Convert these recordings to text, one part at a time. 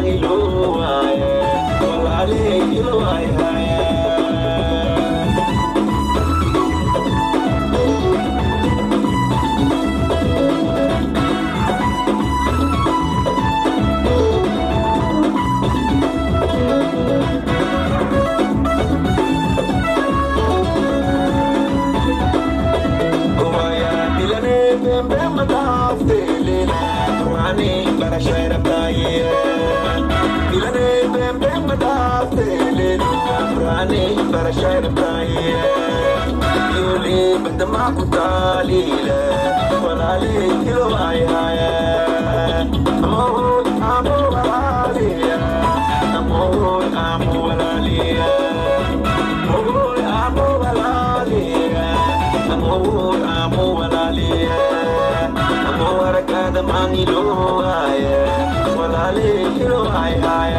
Low ترى شارب يولي من دمعك وتعليلة طلع عليك الوعية أمور أمور عليا أمور أمور عليا أمور أمور عليا أمور أمور عليا أمور كادم عني لوعية طلع عليك الوعية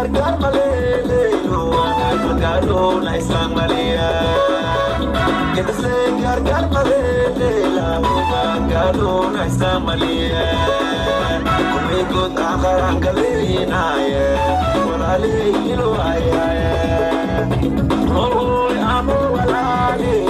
gargar malee leero waan gargaaroo na isaan malee gadisee gargar malee leela gargaaroo na. Oh, I'm a.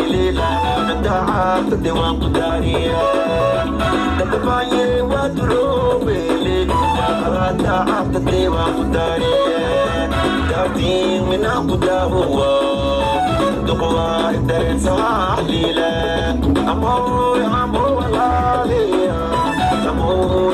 عاقد وقدارية تتفاية ودروبي لك أخرات عاقد وقدارية تأتي من أقدا هو دقوا إدارة صلاح ليلة أمور أمور والله أمور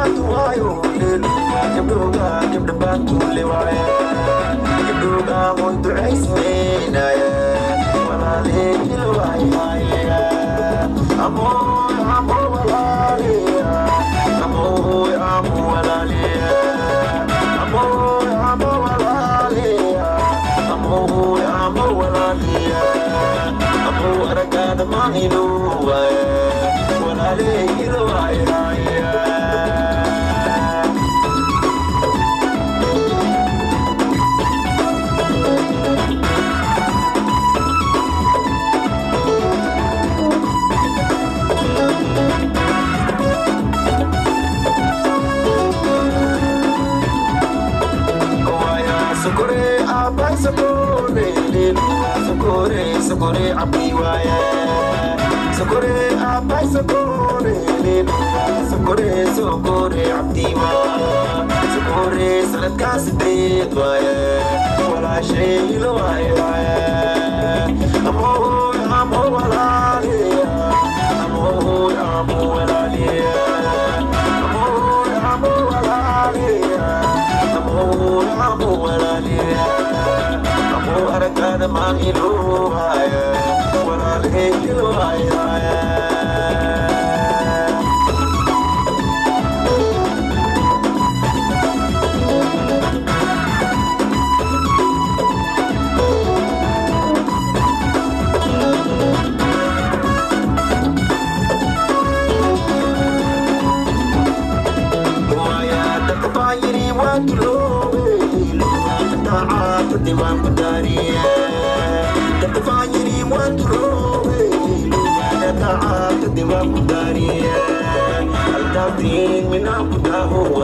you know Yeah. warqaad maan iluu haaya walaalhay iluu hayaa divine, but أبو داريا التعطين من أبو هو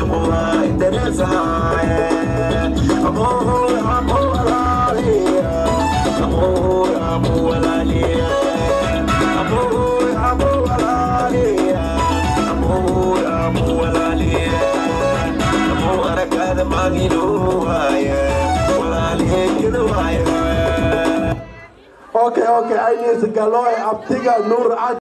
كما يتنازع أبوه أبو العليا أبوه أبو العليا marka ayna sagaalooy abtiga nuur cad